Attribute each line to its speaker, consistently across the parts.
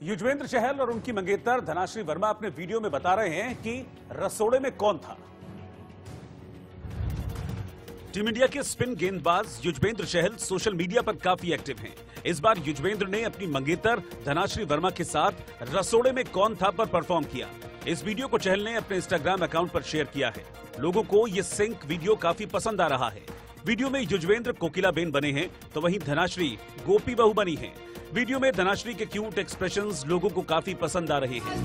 Speaker 1: युजवेंद्र चहल और उनकी मंगेतर धनाश्री वर्मा अपने वीडियो में बता रहे हैं कि रसोड़े में कौन था। टीम इंडिया के स्पिन गेंदबाज युजवेंद्र चहल सोशल मीडिया पर काफ़ी एक्टिव हैं। इस बार युजवेंद्र ने अपनी मंगेतर धनाश्री वर्मा के साथ रसोड़े में कौन था पर परफॉर्म किया। इस वीडियो को चहल ने अपने इंस्टाग्राम अकाउंट पर शेयर किया है। लोगों को ये सिंक वीडियो काफ़ी पसंद आ रहा है। वीडियो में युजवेंद्र कोकिला बेन बने हैं तो वहीं धनाश्री गोपी बहु बनी हैं। वीडियो में धनाश्री के क्यूट एक्सप्रेशंस लोगों को काफ़ी पसंद आ रहे हैं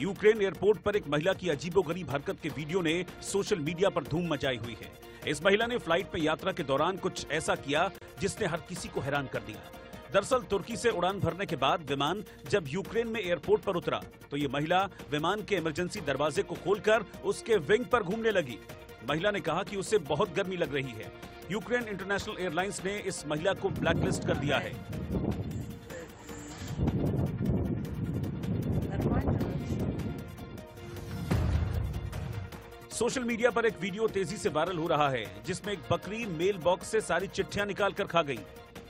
Speaker 1: यूक्रेन एयरपोर्ट पर एक महिला की अजीबोगरीब हरकत के वीडियो ने सोशल मीडिया पर धूम मचाई हुई है। इस महिला ने फ़्लाइट में यात्रा के दौरान कुछ ऐसा किया जिसने हर किसी को हैरान कर दिया। दरअसल, तुर्की से उड़ान भरने के बाद विमान जब यूक्रेन में एयरपोर्ट पर उतरा तो ये महिला विमान के इमरजेंसी दरवाजे को खोलकर उसके विंग पर घूमने लगी। महिला ने कहा कि उसे बहुत गर्मी लग रही है। यूक्रेन इंटरनेशनल एयरलाइंस ने इस महिला को ब्लैकलिस्ट कर दिया है। सोशल मीडिया पर एक वीडियो तेज़ी से वायरल हो रहा है, जिसमें एक बकरी मेल बॉक्स से सारी चिट्ठियाँ निकाल कर खा गई।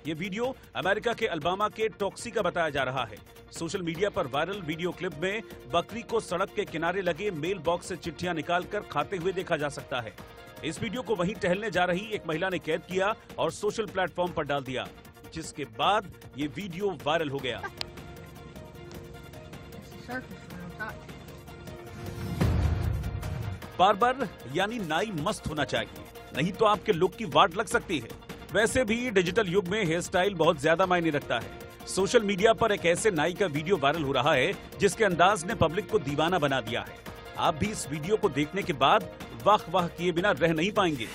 Speaker 1: ये वीडियो अमेरिका के अल्बामा के टॉक्सी का बताया जा रहा है। सोशल मीडिया पर वायरल वीडियो क्लिप में बकरी को सड़क के किनारे लगे मेल बॉक्स से चिट्ठियाँ निकालकर खाते हुए देखा जा सकता है। इस वीडियो को वहीं टहलने जा रही एक महिला ने कैद किया और सोशल प्लेटफॉर्म पर डाल दिया, जिसके बाद ये वीडियो वायरल हो गया। बार बार यानी नाई मस्त होना चाहिए। नहीं तो आपके लुक की वाट लग सकती है। वैसे भी डिजिटल युग में हेयर स्टाइल बहुत ज़्यादा मायने रखता है। सोशल मीडिया पर एक ऐसे नाई का वीडियो वायरल हो रहा है, जिसके अंदाज ने पब्लिक को दीवाना बना दिया है। आप भी इस वीडियो को देखने के बाद वाह वाह किए बिना रह नहीं पाएँगे।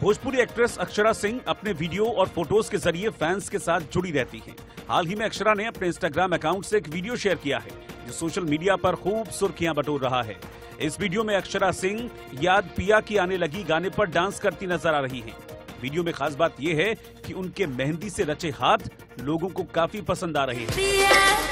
Speaker 1: भोजपुरी एक्ट्रेस अक्षरा सिंह अपने वीडियो और फ़ोटोज़ के ज़रिए फैंस के साथ जुड़ी रहती हैं। हाल ही में अक्षरा ने अपने इंस्टाग्राम अकाउंट से एक वीडियो शेयर किया है, जो सोशल मीडिया पर खूब सुर्खियाँ बटोर रहा है। इस वीडियो में अक्षरा सिंह, याद पिया की आने लगी गाने पर डांस करती नज़र आ रही है। वीडियो में खास बात यह है की उनके मेहंदी से रचे हाथ लोगों को काफ़ी पसंद आ रहे हैं।